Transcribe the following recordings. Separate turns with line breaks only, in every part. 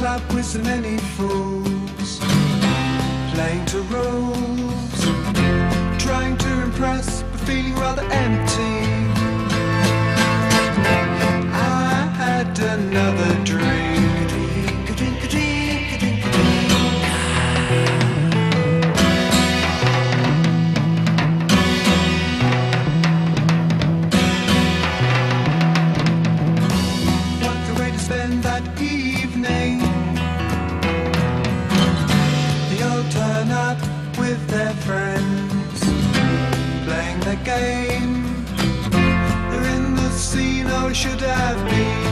club with so many fools. Playing to rules. Trying to impress but feeling rather empty. should have been.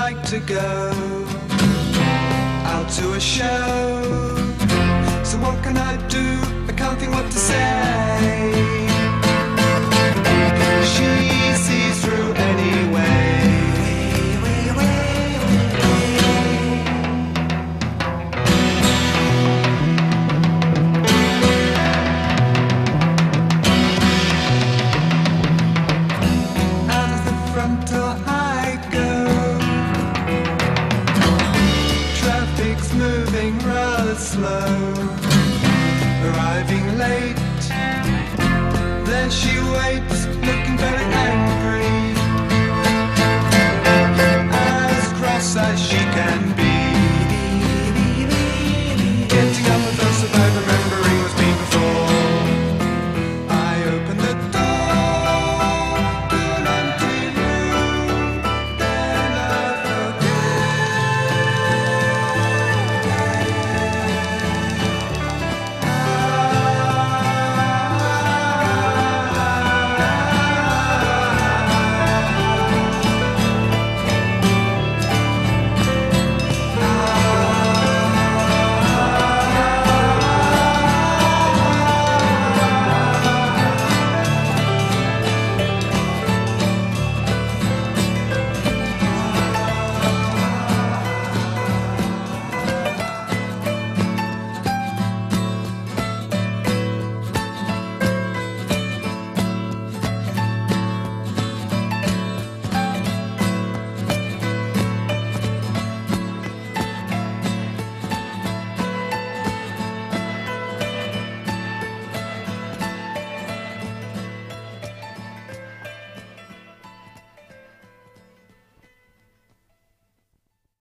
like to go out to a show. So what can I do? moving rather slow, arriving late. Then she waits.